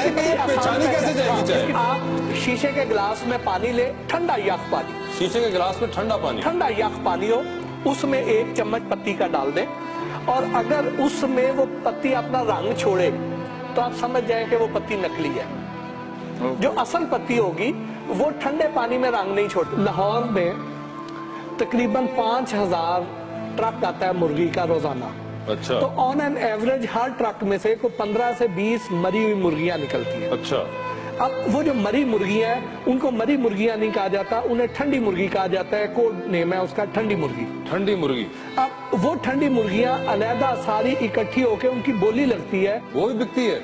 बताएँ कि पहचानी कैसे जाएगी चाय? आप शीशे के गिलास में पानी ले ठंडा यख पानी। शीशे के गिलास में ठंडा पानी? ठंडा यख पानी हो उसमें एक चम्मच पत्ती का डाल दें। और अगर उसमें वो पत्ती अपना रंग छोड़े तो आप समझ जाए कि वो पत्ती नकली है। जो असल पत्ती होगी वो ठंडे पानी में रंग नहीं छोड़ती लाहौर में तकरीबन पाँच हज़ार ट्रक आता है मुर्गी का रोज़ाना। अच्छा। तो ऑन एन एवरेज हर ट्रक में से कोई पंद्रह से बीस मरी हुई मुर्गियाँ निकलती हैं। अच्छा। अब वो जो मरी मुर्गियाँ हैं उनको मरी मुर्गियाँ नहीं कहा जाता उन्हें ठंडी मुर्गी कहा जाता है। कोड नेम है उसका ठंडी मुर्गी। ठंडी मुर्गी। अब वो ठंडी मुर्गियाँ अलहदा सारी इकट्ठी होकर उनकी बोली लगती है। वो भी बिकती है?